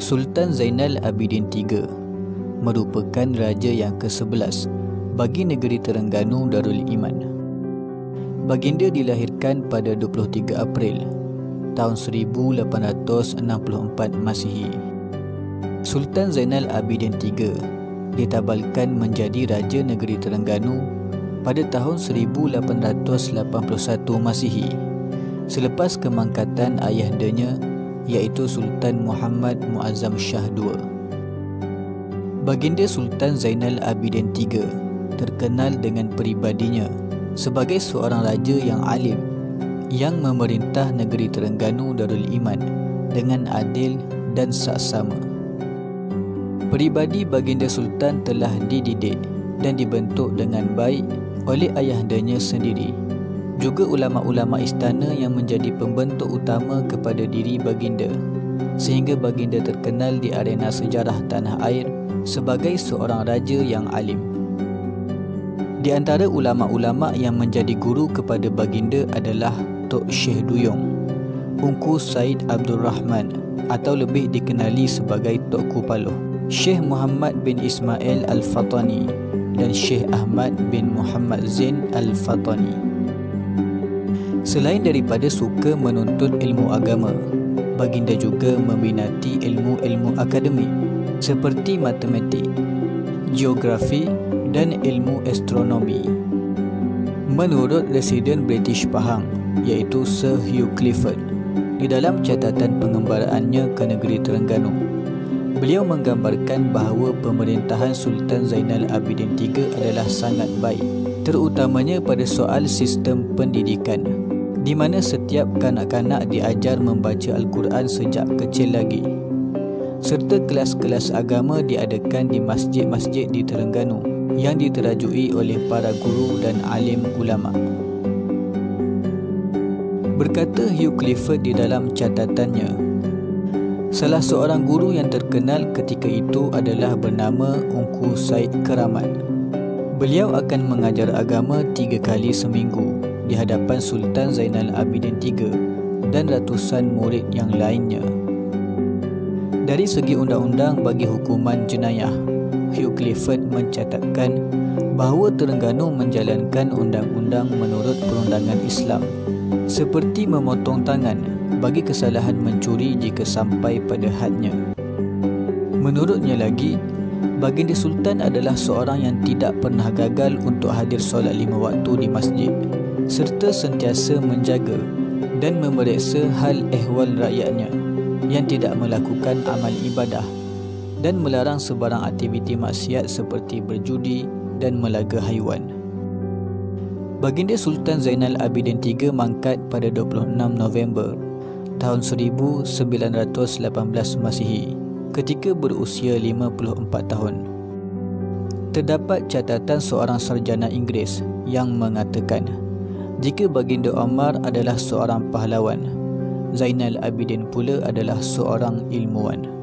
Sultan Zainal Abidin III merupakan raja yang ke-11 bagi negeri Terengganu Darul Iman. Baginda dilahirkan pada 23 April tahun 1864 Masihi. Sultan Zainal Abidin III ditabalkan menjadi raja negeri Terengganu pada tahun 1881 Masihi selepas kemangkatan ayahandanya iaitu Sultan Muhammad Muazzam Shah II. Baginda Sultan Zainal Abidin III terkenal dengan peribadinya sebagai seorang raja yang alim yang memerintah negeri Terengganu Darul Iman dengan adil dan saksama. Peribadi Baginda Sultan telah dididik dan dibentuk dengan baik oleh ayahandanya sendiri. Juga ulama-ulama istana yang menjadi pembentuk utama kepada diri baginda. Sehingga baginda terkenal di arena sejarah tanah air sebagai seorang raja yang alim. Di antara ulama-ulama yang menjadi guru kepada baginda adalah Tok Syekh Duyung, Ungku Said Abdul Rahman atau lebih dikenali sebagai Tok Kupaloh, Syekh Muhammad bin Ismail Al-Fatani dan Syekh Ahmad bin Muhammad Zain Al-Fatani. Selain daripada suka menuntut ilmu agama, baginda juga meminati ilmu-ilmu akademik seperti matematik, geografi dan ilmu astronomi. Menurut Residen British Pahang iaitu Sir Hugh Clifford di dalam catatan pengembaraannya ke negeri Terengganu, beliau menggambarkan bahawa pemerintahan Sultan Zainal Abidin III adalah sangat baik terutamanya pada soal sistem pendidikan di mana setiap kanak-kanak diajar membaca Al-Quran sejak kecil lagi. Serta kelas-kelas agama diadakan di masjid-masjid di Terengganu yang diterajui oleh para guru dan alim ulama. Berkata Hugh Clifford di dalam catatannya, salah seorang guru yang terkenal ketika itu adalah bernama Ungku Said Keramat. Beliau akan mengajar agama tiga kali seminggu di hadapan Sultan Zainal Abidin III dan ratusan murid yang lainnya. Dari segi undang-undang bagi hukuman jenayah, Hugh Clifford mencatatkan bahawa Terengganu menjalankan undang-undang menurut perundangan Islam seperti memotong tangan bagi kesalahan mencuri jika sampai pada hadnya. Menurutnya lagi, Baginda Sultan adalah seorang yang tidak pernah gagal untuk hadir solat lima waktu di masjid serta sentiasa menjaga dan memeriksa hal ehwal rakyatnya yang tidak melakukan amal ibadah dan melarang sebarang aktiviti maksiat seperti berjudi dan melaga haiwan. Baginda Sultan Zainal Abidin III mangkat pada 26 November tahun 1918 Masihi ketika berusia 54 tahun. Terdapat catatan seorang sarjana Inggeris yang mengatakan jika baginda Omar adalah seorang pahlawan, Zainal Abidin pula adalah seorang ilmuwan.